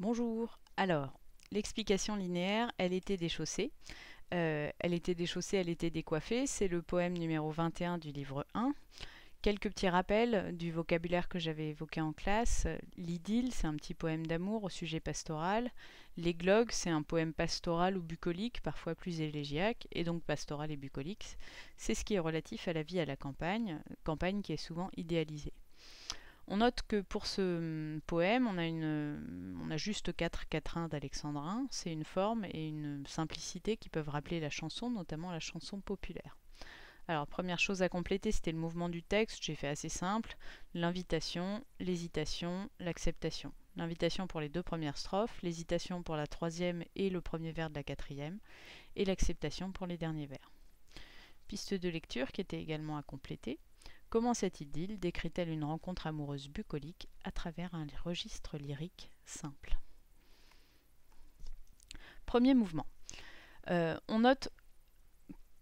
Bonjour. Alors, l'explication linéaire, elle était déchaussée. Euh, elle était déchaussée, elle était décoiffée. C'est le poème numéro 21 du livre 1. Quelques petits rappels du vocabulaire que j'avais évoqué en classe. L'idylle, c'est un petit poème d'amour au sujet pastoral. L'églogue, c'est un poème pastoral ou bucolique, parfois plus élégiaque, et donc pastoral et bucolique. C'est ce qui est relatif à la vie à la campagne, campagne qui est souvent idéalisée. On note que pour ce hum, poème, on a, une, on a juste quatre quatrains d'alexandrin. C'est une forme et une simplicité qui peuvent rappeler la chanson, notamment la chanson populaire. Alors, première chose à compléter, c'était le mouvement du texte. J'ai fait assez simple. L'invitation, l'hésitation, l'acceptation. L'invitation pour les deux premières strophes, l'hésitation pour la troisième et le premier vers de la quatrième, et l'acceptation pour les derniers vers. Piste de lecture qui était également à compléter. Comment cette idylle décrit-elle une rencontre amoureuse bucolique à travers un registre lyrique simple? Premier mouvement. Euh, on note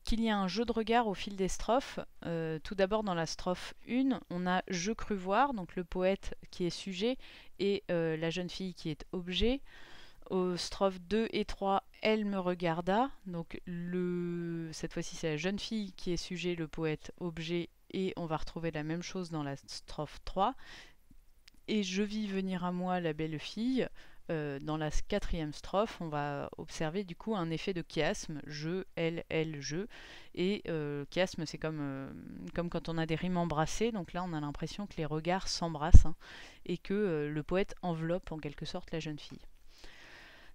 qu'il y a un jeu de regard au fil des strophes. Euh, tout d'abord, dans la strophe 1, on a Je crus voir, donc le poète qui est sujet, et euh, la jeune fille qui est objet. Aux strophes 2 et 3, Elle me regarda, donc cette fois-ci c'est la jeune fille qui est sujet, le poète objet, et on va retrouver la même chose dans la strophe 3. Et je vis venir à moi la belle fille, euh, dans la quatrième strophe, on va observer du coup un effet de chiasme, je, elle, elle, je. Et euh, chiasme, c'est comme, euh, comme quand on a des rimes embrassées, donc là on a l'impression que les regards s'embrassent hein, et que le poète enveloppe en quelque sorte la jeune fille.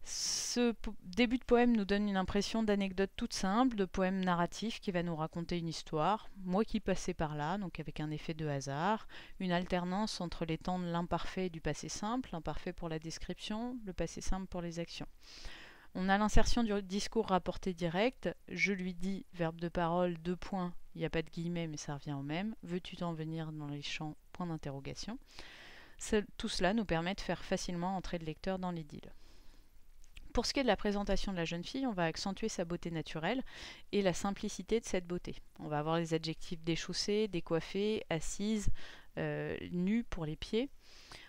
Ce début de poème nous donne une impression d'anecdote toute simple, de poème narratif qui va nous raconter une histoire. Moi qui passais par là, donc avec un effet de hasard, une alternance entre les temps de l'imparfait et du passé simple, l'imparfait pour la description, le passé simple pour les actions. On a l'insertion du discours rapporté direct. Je lui dis, verbe de parole, deux points, il n'y a pas de guillemets mais ça revient au même. Veux-tu t'en venir dans les champs? Point d'interrogation. Tout cela nous permet de faire facilement entrer le lecteur dans l'idylle. Pour ce qui est de la présentation de la jeune fille, on va accentuer sa beauté naturelle et la simplicité de cette beauté. On va avoir les adjectifs déchaussée, décoiffée, assise, euh, pour les pieds.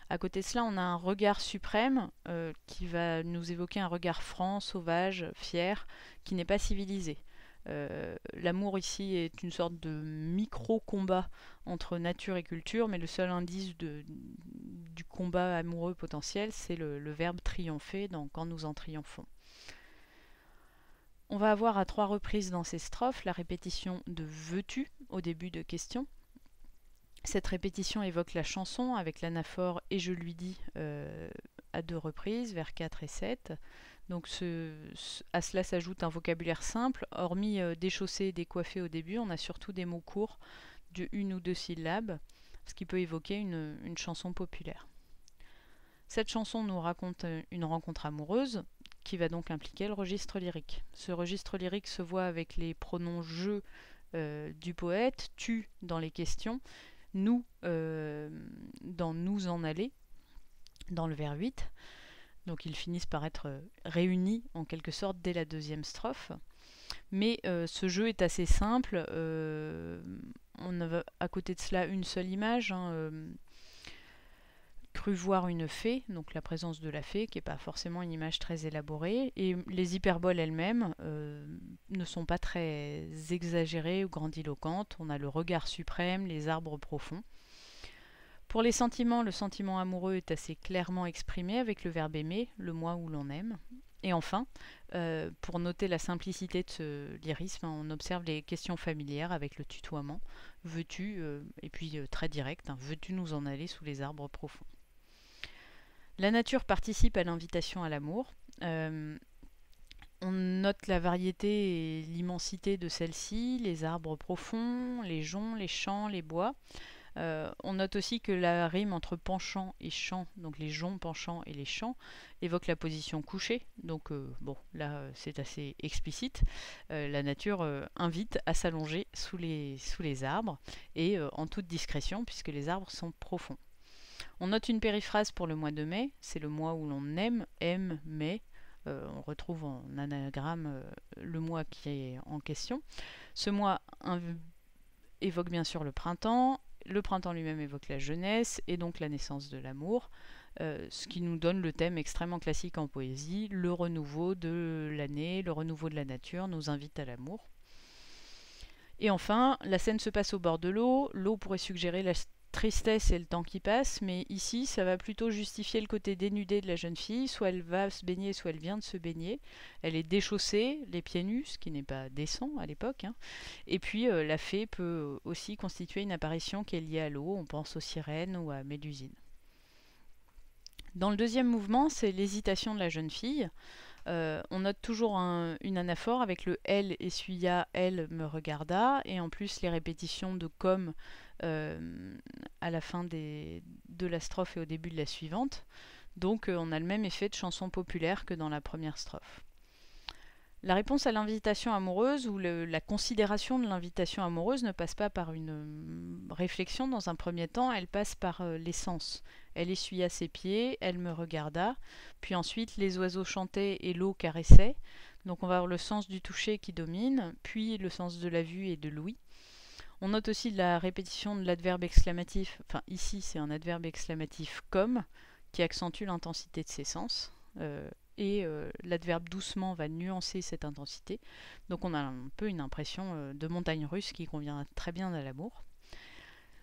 À côté de cela, on a un regard suprême euh, qui va nous évoquer un regard franc, sauvage, fier, qui n'est pas civilisé. Euh, l'amour ici est une sorte de micro-combat entre nature et culture, mais le seul indice du combat amoureux potentiel, c'est le, verbe triompher, donc quand nous en triomphons. On va avoir à trois reprises dans ces strophes la répétition de veux-tu au début de question. Cette répétition évoque la chanson avec l'anaphore et je lui dis euh, à deux reprises, vers 4 et 7. Donc à cela s'ajoute un vocabulaire simple. Hormis euh, déchausser et décoiffer au début, on a surtout des mots courts de une ou deux syllabes, ce qui peut évoquer une chanson populaire. Cette chanson nous raconte euh, une rencontre amoureuse qui va donc impliquer le registre lyrique. Ce registre lyrique se voit avec les pronoms je euh, du poète, tu dans les questions, nous dans nous en aller, dans le vers 8. Donc ils finissent par être euh, réunis en quelque sorte dès la deuxième strophe. Mais euh, ce jeu est assez simple. Euh, on a à côté de cela une seule image. Hein, cru voir une fée, donc la présence de la fée, qui n'est pas forcément une image très élaborée. Et les hyperboles elles-mêmes ne sont pas très exagérées ou grandiloquentes. On a le regard suprême, les arbres profonds. Pour les sentiments, le sentiment amoureux est assez clairement exprimé avec le verbe aimer, le moi où l'on aime. Et enfin, euh, pour noter la simplicité de ce lyrisme, on observe les questions familières avec le tutoiement. Veux-tu, euh, et puis euh, très direct, hein, veux-tu nous en aller sous les arbres profonds? La nature participe à l'invitation à l'amour. on note la variété et l'immensité de celle-ci, les arbres profonds, les joncs, les champs, les bois. Euh, on note aussi que la rime entre penchant et champ, donc les joncs penchants et les champs, évoque la position couchée. Donc euh, bon, là euh, c'est assez explicite. la nature invite à s'allonger sous les arbres et en toute discrétion puisque les arbres sont profonds. On note une périphrase pour le mois de mai, c'est le mois où l'on aime, aime, mai. on retrouve en anagramme le mois qui est en question. Ce mois évoque bien sûr le printemps, le printemps lui-même évoque la jeunesse et donc la naissance de l'amour. ce qui nous donne le thème extrêmement classique en poésie, le renouveau de l'année, le renouveau de la nature nous invite à l'amour. Et enfin, la scène se passe au bord de l'eau. L'eau pourrait suggérer la tristesse et le temps qui passe, mais ici, ça va plutôt justifier le côté dénudé de la jeune fille. Soit elle va se baigner, soit elle vient de se baigner. Elle est déchaussée, les pieds nus, ce qui n'est pas décent à l'époque. Hein. Et puis, euh, la fée peut aussi constituer une apparition qui est liée à l'eau. On pense aux sirènes ou à Mélusine. Dans le deuxième mouvement, c'est l'hésitation de la jeune fille. Euh, on note toujours une anaphore avec le elle essuya, elle me regarda, et en plus les répétitions de comme à la fin de la strophe et au début de la suivante. Donc euh, on a le même effet de chanson populaire que dans la première strophe. La réponse à l'invitation amoureuse ou la considération de l'invitation amoureuse ne passe pas par une euh, réflexion dans un premier temps, elle passe par euh, l'essence. Elle essuya ses pieds, elle me regarda, puis ensuite les oiseaux chantaient et l'eau caressait. Donc on va avoir le sens du toucher qui domine, puis le sens de la vue et de l'ouïe. On note aussi la répétition de l'adverbe exclamatif, enfin ici c'est un adverbe exclamatif comme, qui accentue l'intensité de ses sens. Euh, et euh, l'adverbe doucement va nuancer cette intensité. Donc on a un peu une impression euh, de montagne russe qui convient très bien à l'amour.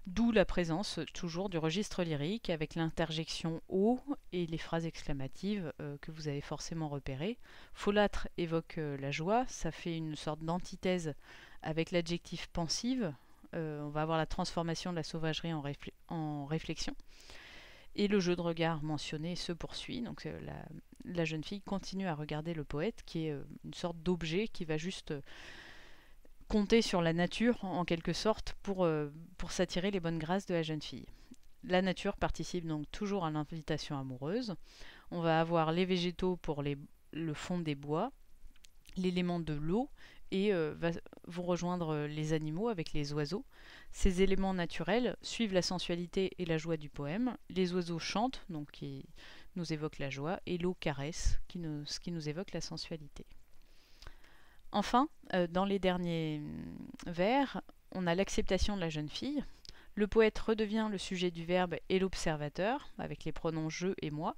D'où la présence toujours du registre lyrique avec l'interjection haut et les phrases exclamatives que vous avez forcément repérées. Folâtre évoque la joie, ça fait une sorte d'antithèse avec l'adjectif pensive. On va avoir la transformation de la sauvagerie en, réflexion. Et le jeu de regard mentionné se poursuit. Donc la, la jeune fille continue à regarder le poète, qui est euh, une sorte d'objet qui va juste euh, compter sur la nature, en quelque sorte, pour, euh, s'attirer les bonnes grâces de la jeune fille. La nature participe donc toujours à l'invitation amoureuse. On va avoir les végétaux pour le fond des bois, l'élément de l'eau, et va, vont rejoindre les animaux avec les oiseaux. Ces éléments naturels suivent la sensualité et la joie du poème. Les oiseaux chantent, donc qui nous évoque la joie, et l'eau caresse, ce qui nous évoque la sensualité. Enfin, euh, dans les derniers mm, vers, on a l'acceptation de la jeune fille. Le poète redevient le sujet du verbe et l'observateur, avec les pronoms je et moi.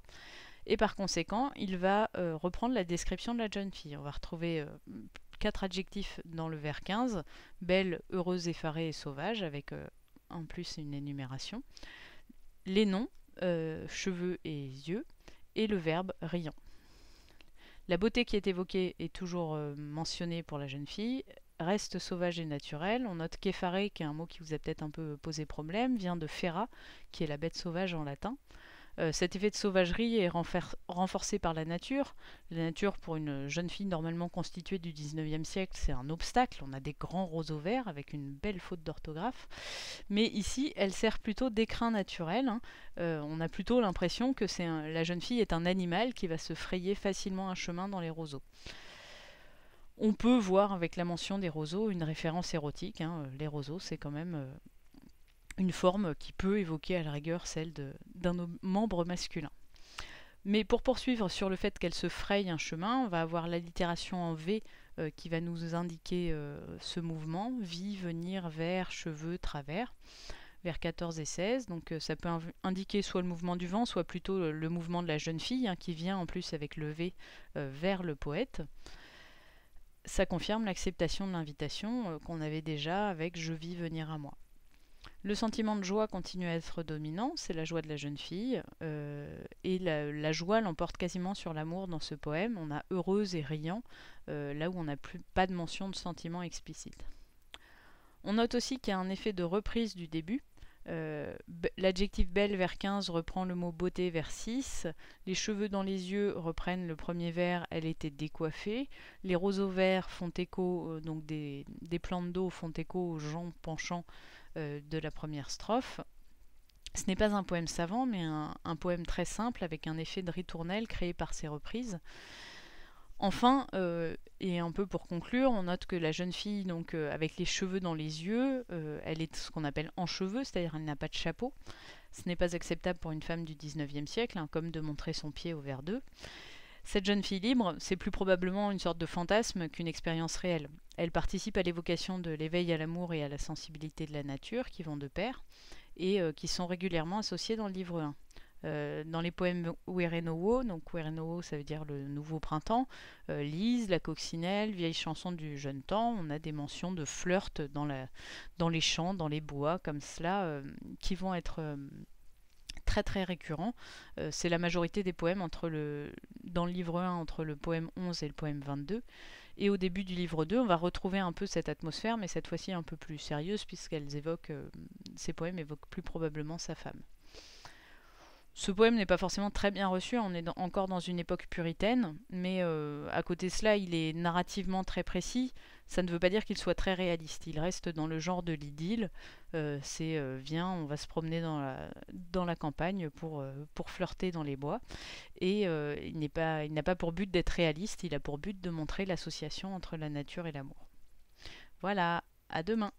Et par conséquent, il va euh, reprendre la description de la jeune fille. On va retrouver euh, quatre adjectifs dans le vers 15 belle, heureuse, effarée et sauvage, avec en plus une énumération. Les noms, euh, cheveux et yeux, et le verbe riant. La beauté qui est évoquée est toujours euh, mentionnée pour la jeune fille, reste sauvage et naturelle. On note qu'effaré, qui est un mot qui vous a peut-être un peu posé problème, vient de fera, qui est la bête sauvage en latin. Euh, cet effet de sauvagerie est renforcé par la nature. La nature, pour une jeune fille normalement constituée du 19e siècle, c'est un obstacle. On a des grands roseaux verts avec une belle faute d'orthographe. Mais ici, elle sert plutôt d'écrin naturel. Hein. Euh, on a plutôt l'impression que la jeune fille est un animal qui va se frayer facilement un chemin dans les roseaux. On peut voir avec la mention des roseaux une référence érotique. Hein. Les roseaux, c'est quand même euh, une forme qui peut évoquer à la rigueur celle d'un membre masculin. Mais pour poursuivre sur le fait qu'elle se fraye un chemin, on va avoir l'allitération en V euh, qui va nous indiquer euh, ce mouvement, vie, venir, vers, cheveux, travers, vers 14 et 16. Donc euh, ça peut indiquer soit le mouvement du vent, soit plutôt le, mouvement de la jeune fille hein, qui vient en plus avec le V vers le poète. Ça confirme l'acceptation de l'invitation qu'on avait déjà avec Je vis venir à moi. Le sentiment de joie continue à être dominant, c'est la joie de la jeune fille, euh, et la, joie l'emporte quasiment sur l'amour dans ce poème. On a heureuse et riant, euh, là où on n'a plus pas de mention de sentiment explicite. On note aussi qu'il y a un effet de reprise du début. Euh, l'adjectif belle vers 15 reprend le mot beauté vers 6. Les cheveux dans les yeux reprennent le premier vers, elle était décoiffée. Les roseaux verts font écho, donc des, plantes d'eau font écho aux gens penchants de la première strophe. Ce n'est pas un poème savant, mais un, poème très simple avec un effet de ritournelle créé par ces reprises. Enfin, euh, et un peu pour conclure, on note que la jeune fille, donc euh, avec les cheveux dans les yeux, elle est ce qu'on appelle en cheveux, c'est-à-dire elle n'a pas de chapeau. Ce n'est pas acceptable pour une femme du 19e siècle, hein, comme de montrer son pied au verre d'eux. Cette jeune fille libre, c'est plus probablement une sorte de fantasme qu'une expérience réelle. Elle participe à l'évocation de l'éveil à l'amour et à la sensibilité de la nature qui vont de pair et euh, qui sont régulièrement associés dans le livre 1. dans les poèmes Werenowo, donc Werenowo ça veut dire le nouveau printemps, Lise, la coccinelle, vieille chanson du jeune temps, on a des mentions de flirt dans les champs, dans les bois, comme cela, qui vont être très très récurrent. Euh, c'est la majorité des poèmes entre le, dans le livre 1 entre le poème 11 et le poème 22. Et au début du livre 2, on va retrouver un peu cette atmosphère, mais cette fois-ci un peu plus sérieuse, puisqu'elles évoquent, euh, ces poèmes évoquent plus probablement sa femme. Ce poème n'est pas forcément très bien reçu, on est encore dans une époque puritaine, mais euh, à côté de cela, il est narrativement très précis. Ça ne veut pas dire qu'il soit très réaliste. Il reste dans le genre de l'idylle. Euh, c'est euh, viens, on va se promener dans la, campagne pour, flirter dans les bois. Et il n'a pas pour but d'être réaliste, il a pour but de montrer l'association entre la nature et l'amour. Voilà, à demain.